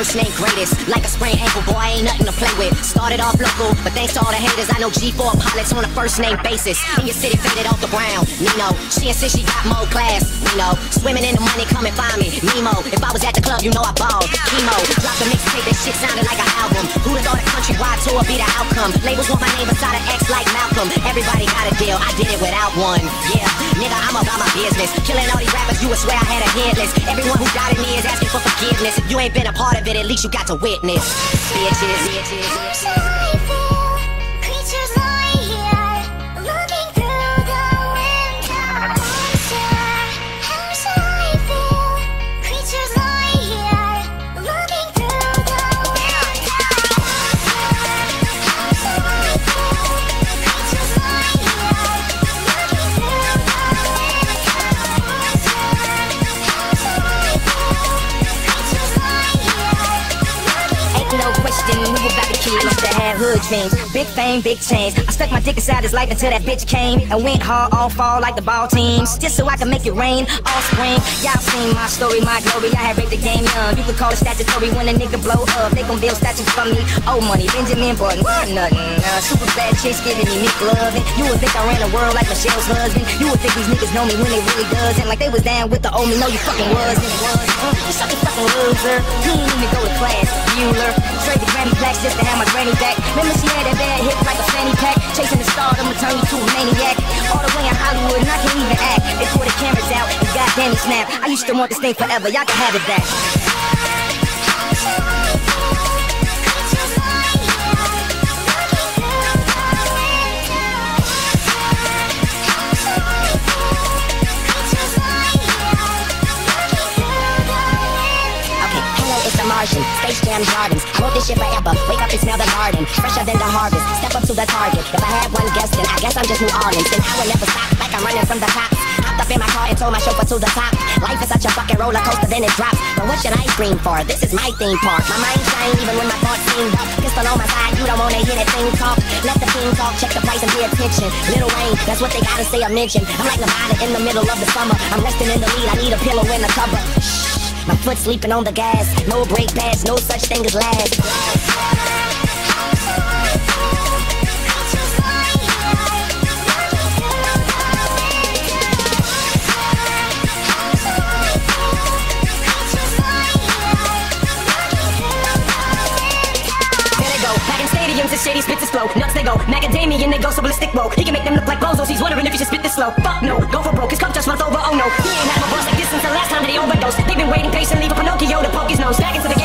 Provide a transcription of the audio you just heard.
first name greatest. Like a sprained ankle, boy, I ain't nothing to play with. Started off local, but thanks to all the haters, I know G4 pilots on a first name basis. In your city, faded off the ground. Nino, she insists she got more class. Nino, swimming in the money, come and find me. Nemo, if I was at the club, you know I balled. Chemo, drop the that shit sounded like an album. Who'da thought a countrywide tour be the outcome? Labels want my name beside an X like Malcolm. Everybody got a deal, I did it without one. Yeah, nigga, I'm about my business. Killing all these rappers, you would swear I had a hit list. Everyone who doubted me is asking for forgiveness. If you ain't been a part of it, at least you got to witness. Bitches, bitches. Hood dreams. Big fame, big change. I stuck my dick inside his life until that bitch came and went hard all fall like the ball teams. Just so I could make it rain all spring. Y'all seen my story, my glory. I had raped the game young. You could call it statutory when a nigga blow up. They gon' build statues for me. Old money, Benjamin Button, what nothing. Uh, super bad chicks giving me Nick loving. You would think I ran the world like Michelle's husband. You would think these niggas know me when they really doesn't. Like they was down with the old me. No, you fucking wasn't. Was. Uh, you suck a fucking loser. He ain't even go to class. Bueller. Trade the Grammy plaques just to have my granny back. Remember she had that bad hip like a fanny pack. Chasing the stardom will turn you to a maniac. All the way in Hollywood and I can't even act. They pull the cameras out and goddamn it snap. I used to want this thing forever. Y'all can have it back. Martian, Space Jam gardens. I want this shit forever. Wake up and smell the garden. Fresher than the harvest. Step up to the target. If I had one guess, then I guess I'm just New Orleans. Then I will never stop like I'm running from the cops. Hopped up in my car and told my chauffeur to the top. Life is such a fucking roller coaster, then it drops. But what should I scream for? This is my theme park. My mind shine even when my thoughts seem dark. Pistol on my side, you don't wanna hear that thing talk. Let the king talk, check the price and pay attention. Little Wayne, that's what they gotta say or mention. I'm like Nevada in the middle of the summer. I'm resting in the lead, I need a pillow in the cover. Shh. My foot sleeping on the gas. No brake pads, no such thing as last. Shady spits his flow. Nuts they go, macadamia and they go so ballistic. Whoa, he can make them look like bozos. He's wondering if he should spit this slow. Fuck no, go for broke. His cup just runs over. Oh no, he ain't had a They've been waiting patiently for Pinocchio to poke his nose. Back into the